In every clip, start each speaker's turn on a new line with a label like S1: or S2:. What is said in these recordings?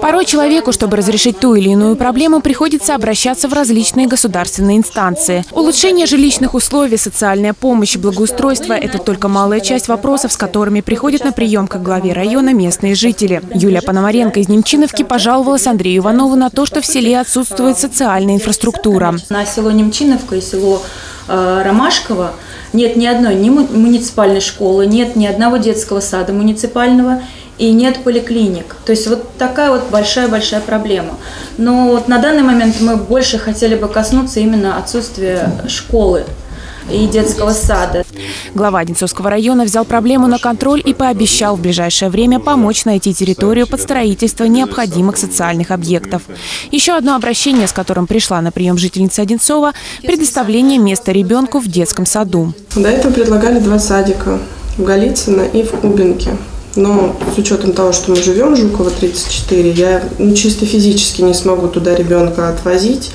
S1: Порой человеку, чтобы разрешить ту или иную проблему, приходится обращаться в различные государственные инстанции. Улучшение жилищных условий, социальная помощь, благоустройство – это только малая часть вопросов, с которыми приходят на прием к главе района местные жители. Юлия Пономаренко из Немчиновки пожаловалась Андрею Иванову на то, что в селе отсутствует социальная инфраструктура.
S2: На село Немчиновка и село э, Ромашково нет ни одной ни муниципальной школы, нет ни одного детского сада муниципального – и нет поликлиник. То есть вот такая вот большая-большая проблема. Но вот на данный момент мы больше хотели бы коснуться именно отсутствия школы и детского сада.
S1: Глава Одинцовского района взял проблему на контроль и пообещал в ближайшее время помочь найти территорию под строительство необходимых социальных объектов. Еще одно обращение, с которым пришла на прием жительница Одинцова – предоставление места ребенку в детском саду.
S3: До этого предлагали два садика – в Голицыно и в Кубинке. Но с учетом того, что мы живем в Жукова 34, я ну, чисто физически не смогу туда ребенка отвозить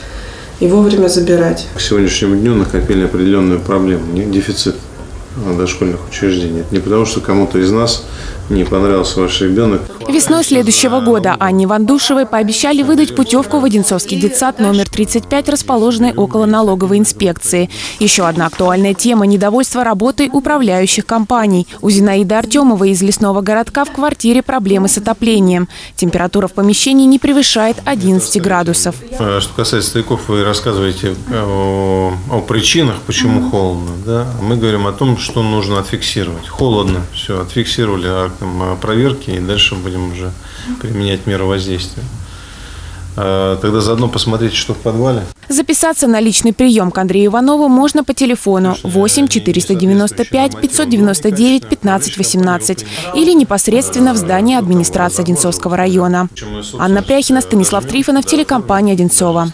S3: и вовремя забирать.
S4: К сегодняшнему дню накопили определенную проблему, дефицит дошкольных учреждений. Это не потому, что кому-то из нас не понравился ваш ребенок.
S1: Весной следующего года Анне Вандушевой пообещали выдать путевку в Одинцовский детсад номер 35, расположенный около налоговой инспекции. Еще одна актуальная тема – недовольство работой управляющих компаний. У Зинаиды Артемовой из лесного городка в квартире проблемы с отоплением. Температура в помещении не превышает 11 градусов.
S4: А что касается стояков, вы рассказываете о, о причинах, почему холодно. Да? Мы говорим о том, что нужно отфиксировать. Холодно, все, отфиксировали актом проверки и дальше будем уже применять меры воздействия. А, тогда заодно посмотрите, что в подвале.
S1: Записаться на личный прием к Андрею Иванову можно по телефону 8 495 599 15 18 или непосредственно в здании администрации Одинцовского района. Анна Пряхина, Станислав Трифонов, телекомпания «Одинцова».